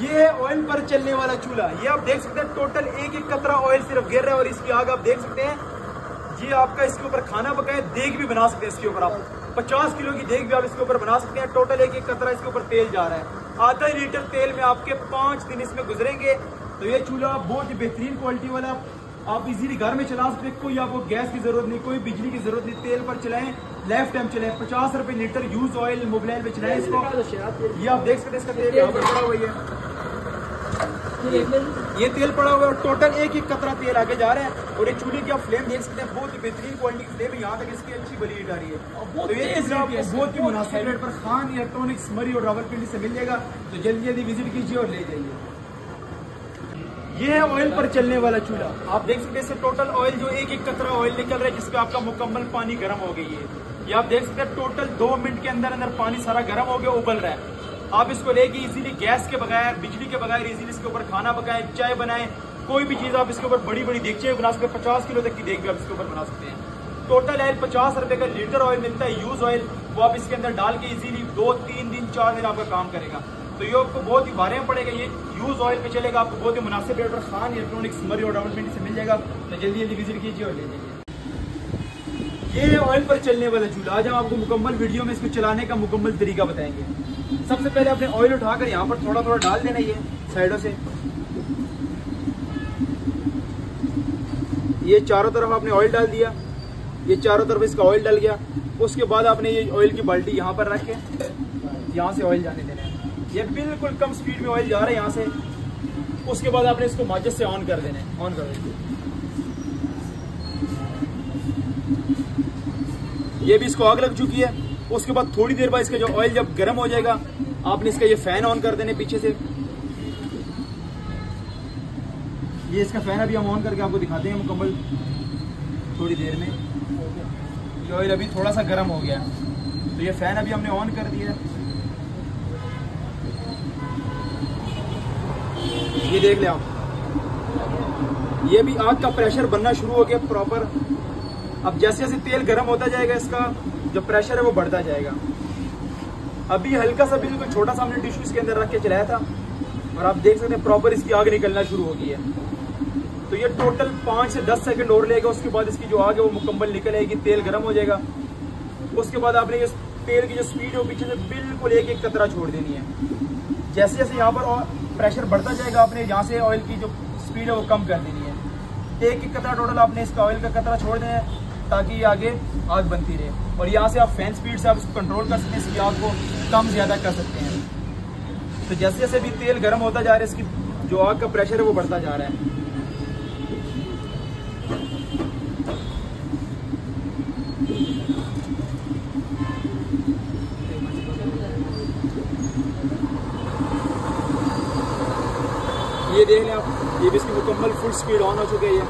ये है ऑयल पर चलने वाला चूल्हा। ये आप देख सकते हैं टोटल एक एक कतरा ऑयल सिर्फ़ गिर रहा है और इसकी आग आप देख सकते हैं। ये आपका इसके ऊपर खाना पकाए देख भी बना सकते हैं इसके ऊपर आप। पचास किलो की देख भी आप इसके ऊपर बना सकते हैं। टोटल एक एक कतरा इसके ऊपर तेल जा रहा है। आधा लीटर तेल में आपके पाँच दिन इसमें गुजरेंगे। तो ये चूल्हा बहुत ही बेहतरीन क्वालिटी वाला आप इजीली घर में चला सकते कोई आपको गैस की ज़रूरत नहीं कोई बिजली की ज़रूरत नहीं। तेल पर चलाएँ लेफ़्ट टाइम चलाएँ। पचास रुपए लीटर यूज़ ऑयल मोबाइल पे चलाएँ इसको। ये आप देख सकते हैं इसका तेल यहाँ पर पड़ा हुआ है ये तेल पड़ा हुआ है और टोटल एक एक कतरा तेल आगे जा रहा है। और ये चूल्हे की आप फ्लेम देख सकते हैं बहुत ही बेहतरीन क्वालिटी की फ्लेम है। यहाँ तक इसकी अच्छी बली आ रही है। तो ये आपको बहुत ही मुनासिब रेट पर खान इलेक्ट्रॉनिक्स मरी और रावलपिंडी से मिल जाएगा। तो जल्दी जल्दी विज़िट कीजिए और ले जाइए। ये है ऑयल पर चलने वाला चूल्हा। आप देख सकते हैं टोटल ऑयल जो एक एक कतरा ऑयल निकल रहा है, जिसपे आपका मुकम्मल पानी गर्म हो गई है ये आप देख सकते हैं टोटल दो मिनट के अंदर अंदर पानी सारा गर्म हो गया, उबल रहा है। आप इसको लेके इजीली गैस के बगैर, बिजली के बगैर इजीली इसके ऊपर खाना पकाएँ, चाय बनाएँ, कोई भी चीज़ आप इसके ऊपर बड़ी बड़ी देखिए बना सकते हैं, पचास किलो तक की देख भी आप इसके ऊपर बना सकते हैं। टोटल ऑयल पचास रुपए का लीटर ऑयल मिलता है यूज़ ऑयल वो आप इसके अंदर डाल के इजीली दो, तीन दिन, चार दिन आपका काम करेगा। तो ये आपको बहुत ही भारे में पड़ेगा, ये यूज़ ऑयल पे चलेगा, आपको बहुत ही मुनासिब रेट पर खान इलेक्ट्रॉनिक्स मरी और डेवलपमेंट से मिल जाएगा। तो जल्दी जल्दी विज़िट कीजिए और ले जाइए ये ऑयल पर चलने वाला चूल्हा आज हम आपको मुकम्मल वीडियो में इसको चलाने का मुकम्मल तरीका बताएँगे। सबसे पहले अपने ऑयल उठाकर यहाँ पर थोड़ा थोड़ा डाल देना ये साइडों से। ये चारों तरफ़ आपने ऑयल डाल दिया, ये चारों तरफ़ इसका ऑयल डल गया, उसके बाद आपने ये ऑयल की बाल्टी यहाँ पर रख के यहाँ से ऑयल जाने देना है। ये बिल्कुल कम स्पीड में ऑयल जा रहा है यहाँ से। उसके बाद आपने इसको माचिस से ऑन कर देना है। ऑन कर देना ये भी इसको आग लग चुकी है। उसके बाद थोड़ी देर बाद इसका जो ऑयल जब गर्म हो जाएगा, आपने इसका ये फ़ैन ऑन कर देने पीछे से। ये इसका फ़ैन अभी हम ऑन करके आपको दिखाते हैं मुकम्मल थोड़ी देर में। ये ऑयल अभी थोड़ा सा गर्म हो गया। तो ये फ़ैन अभी हमने ऑन कर दिया। ये देख ले आप ये भी आग का प्रेशर बनना शुरू हो गया प्रॉपर अब जैसे जैसे तेल गर्म होता जाएगा इसका, जो प्रेशर है वो बढ़ता जाएगा। अभी हल्का सा बिल्कुल छोटा सा हमने टिश्यू इसके अंदर रख के चलाया था, और आप देख सकते हैं प्रॉपर इसकी आग निकलना शुरू हो गई है। तो ये टोटल पाँच से दस सेकंड और लेगा, उसके बाद इसकी जो आग है वो मुकम्मल निकल आएगी तेल गर्म हो जाएगा। उसके बाद आपने ये तेल की जो स्पीड है वो पीछे से बिल्कुल एक एक कतरा छोड़ देनी है। जैसे जैसे यहाँ पर प्रेशर बढ़ता जाएगा, आपने यहाँ से ऑयल की जो स्पीड है वो कम कर देनी है। एक एक कतरा टोटल आपने इसका ऑयल का कतरा छोड़ देना है, ताकि ये आगे आग बनती रहे। और यहाँ से आप फ़ैन स्पीड से आप इसको कंट्रोल कर सकते हैं, इसकी आग को कम ज़्यादा कर सकते हैं। तो जैसे जैसे भी तेल गर्म होता जा रहा है, इसकी जो आग का प्रेशर है वो बढ़ता जा रहा है। ये देख लें आप, ये भी इसकी मुकम्मल फुल स्पीड ऑन हो चुकी है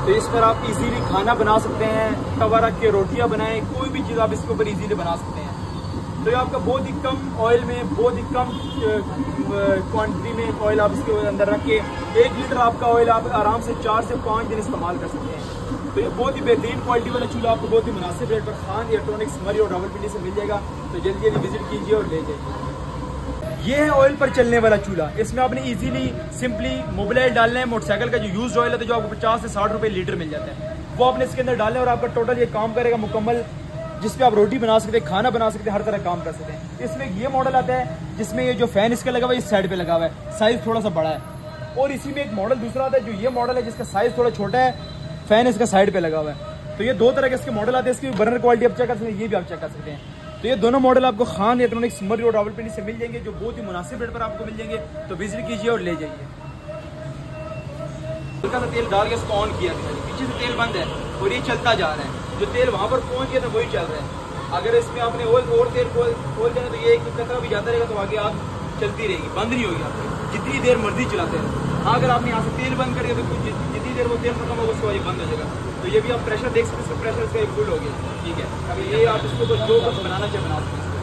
तो इस पर आप इजीली खाना बना सकते हैं, तवा रख के रोटियाँ बनाएँ, कोई भी चीज़ आप इसके ऊपर इजीली बना सकते हैं। तो ये आपका बहुत ही कम ऑयल में, बहुत ही कम क्वांटिटी में ऑयल आप इसके अंदर रख के एक लीटर आपका ऑयल आप आराम से चार से पाँच दिन इस्तेमाल कर सकते हैं। तो ये बहुत ही बेहतरीन क्वालिटी वाला चूल्हा आपको बहुत ही मुनासिब रेट पर खान इलेक्ट्रॉनिक्स मरी और रावलपिंडी से मिल जाएगा। तो जल्दी जल्दी विज़िट कीजिए और ले जाइए। ये है ऑयल पर चलने वाला चूल्हा। इसमें आपने इजीली सिंपली मोबाइल डालना है। मोटरसाइकिल का जो यूज़ ऑयल है तो जो आपको पचास से साठ रुपए लीटर मिल जाता है। वो आपने इसके अंदर डालना है और आपका टोटल ये काम करेगा मुकम्मल जिसपे आप रोटी बना सकते हैं खाना बना सकते हैं हर तरह काम कर सकते हैं। इसमें ये मॉडल आता है, जिसमें ये जो फ़ैन इसका लगा हुआ है, इस साइड पे लगा हुआ है। साइज़ थोड़ा सा बड़ा है। और इसी में एक मॉडल दूसरा आता है, जो ये मॉडल है, जिसका साइज़ थोड़ा छोटा है फ़ैन इसका साइड पे लगा हुआ है। तो ये दो तरह के इसके मॉडल आते हैं, इसकी बर्नर क्वालिटी आप चेक कर सकते हैं, ये भी आप चेक कर सकते हैं। तो ये दोनों मॉडल आपको खान इलेक्ट्रॉनिक्स मरी और रावलपिंडी से मिल जाएँगे, जो बहुत ही मुनासिब रेट पर आपको मिल जाएँगे। तो विज़िट कीजिए और ले जाइए। हल्का सा तेल डाल के इसको ऑन किया पीछे से तेल बंद है और ये चलता जा रहा है। जो तेल वहाँ पर पहुँच गया था, वही चल रहा है। अगर इसमें आपने और और तेल खोल देना तो ये एक कतरा भी जाता रहेगा तो आगे आग चलती रहेगी, बंद नहीं होगी आपकी। जितनी देर मर्ज़ी चलाते हैं हाँ अगर आपने यहाँ से तेल बंद कर दिया तो जितनी देर वो तेल खत्म होगा, उसके बाद ये बंद हो जाएगा। तो ये भी आप प्रेशर देख सकते हैं प्रेशर इसका फुल हो गया। ठीक है। अभी ये आप इसको जो कुछ बनाना चाहिए बना सकते हैं।